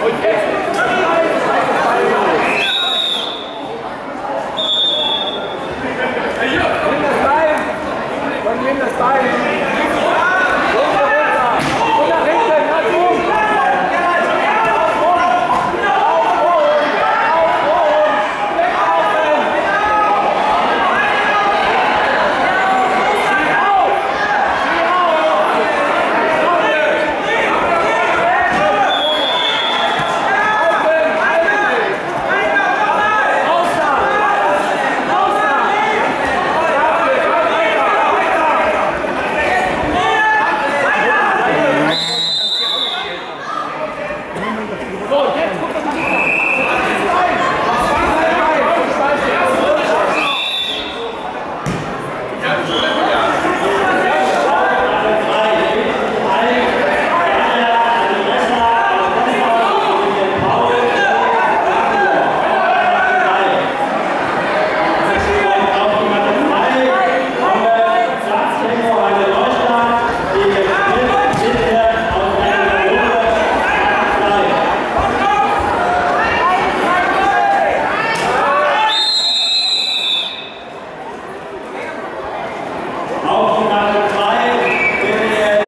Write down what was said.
Okay.